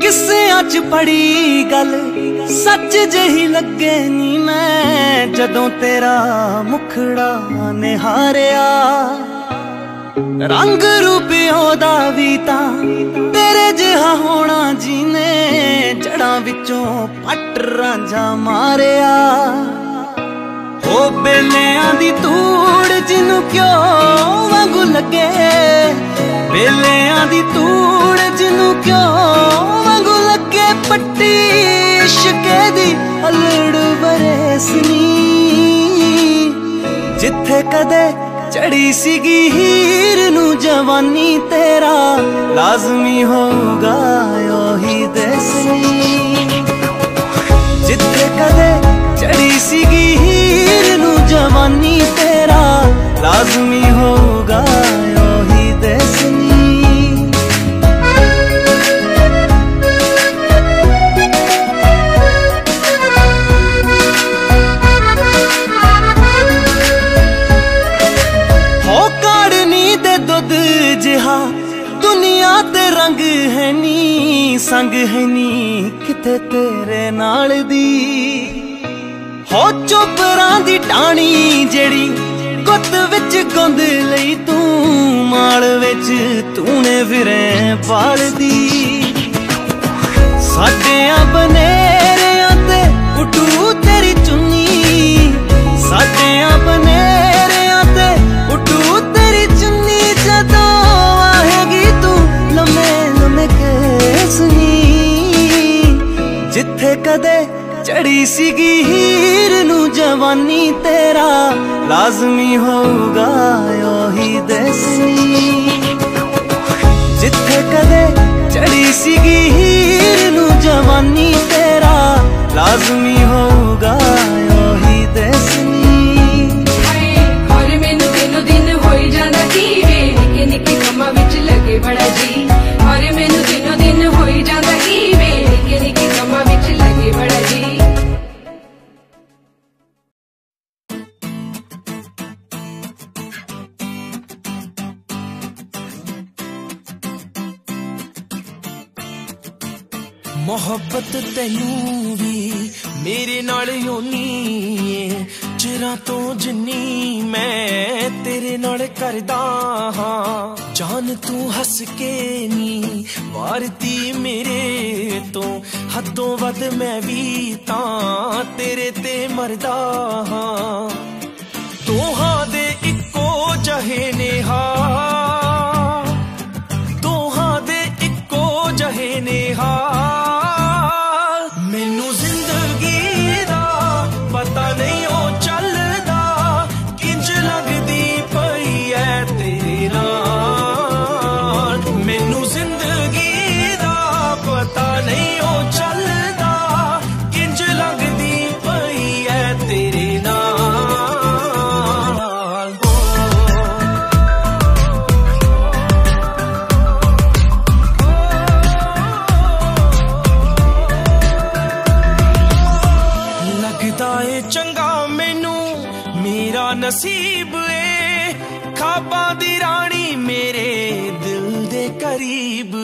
ਕਿਸਿਆਂ ਚ ਪੜੀ ਗੱਲ ਸੱਚ ਜਹੀ ਲੱਗੇ ਨੀ ਮੈਂ, ਜਦੋਂ ਤੇਰਾ ਮੁਖੜਾ ਨਿਹਾਰਿਆ। ਰੰਗ ਰੂਪ ਉਹਦਾ ਵੀ ਤਾਂ ਵਿੱਚੋਂ ਪੱਟ ਰਾਂਝਾ ਮਾਰਿਆ। ਹੋ ਬੇਲਿਆਂ ਦੀ ਤੂੜ ਜਿਹਨੂੰ ਕਿਉਂ ਵਾਂਗੂ ਲੱਗੇ? ਬੇਲਿਆਂ ਦੀ ਤੂੜ ਜਿਹਨੂੰ ਕਿਉਂ ਵਾਂਗੂ ਲੱਗੇ? ਪੱਟੀ ਇਸ਼ਕੇ ਦੀ ਅਲੜ ਬਰਸਨੀ ਜਿੱਥੇ ਕਦੇ ਚੜੀ ਸੀਗੀ ਹੀਰ ਨੂੰ ਜਵਾਨੀ ਤੇਰਾ, ਲਾਜ਼ਮੀ ਹੋਊਗਾ ਉਹੀ ਦੇਸਨੀ ਜਿੱਥੇ ਕਦੇ ਚੜੀ ਸੀਗੀ ਹੀਰ ਨੂੰ, ਜਵਾਨੀ ਤੇਰਾ ਲਾਜ਼ਮੀ ਹੋਊਗਾ ਉਹੀ ਦੇਸਨੀ ਹੋ ਕਾੜਨੀ ਦੁੱਧ ਜਿਹਾ, ਦੁਨੀਆ ਤੇ ਰੰਗ ਹੈ ਨੀ। ਸੰਗ ਹੈ ਨੀ ਕਿਤੇ ਤੇਰੇ ਨਾਲ ਦੀ। ਹੋ ਚੋਪਰਾਂ ਦੀ ਟਾਣੀ ਜਿਹੜੀ ਗੁੱਤ ਵਿੱਚ ਗੁੰਦ ਲਈ ਤੂੰ, ਮਾਲ ਵਿੱਚ ਤੂੰ ਨੇ ਫਿਰੇ ਪਾਲਦੀ ਸਾਡਿਆਂ ਬਨੇਰਿਆਂ ਕਦੇ ਚੜੀ ਸੀਗੀ ਹੀਰ ਨੂੰ ਜਵਾਨੀ ਤੇਰਾ ਲਾਜ਼ਮੀ ਹੋਊਗਾ ਉਹੀ ਦੇਸਨੀ ਜਿੱਥੇ ਕਦੇ ਚੜੀ ਸੀਗੀ ਹੀਰ ਨੂੰ ਜਵਾਨੀ ਤੇਰਾ ਲਾਜ਼ਮੀ ਮੁਹੱਬਤ ਤੈਨੂੰ ਵੀ ਮੇਰੇ ਨਾਲ ਹੋਣੀ ਏ। ਚਿਰਾਂ ਤੋਂ ਜਿੰਨੀ ਮੈਂ ਤੇਰੇ ਨਾਲ ਕਰਦਾ ਹਾਂ। ਜਾਨ ਤੂੰ ਹੱਸ ਕੇ ਨੀ ਵਾਰਤੀ ਮੇਰੇ ਤੋਂ। ਹੱਦੋਂ ਵੱਧ ਮੈਂ ਵੀ ਤਾਂ ਤੇਰੇ ਤੇ ਮਰਦਾ ਹਾਂ। ਦੋਹਾਂ ਦੇ ਸਾਨੂੰ ਜ਼ਿੰਦਗੀ ਦਾ ਪਤਾ ਨਹੀਂ ਉਹ ਚੱਲਦਾ, ਕਿੰਜ ਲੱਗਦੀ ਪਈ ਐ ਤੇਰੇ ਨਾਲ? ਲੱਗਦਾ ਏ ਚੰਗਾ ਮੈਨੂੰ, ਮੇਰਾ ਨਸੀਬ गरीब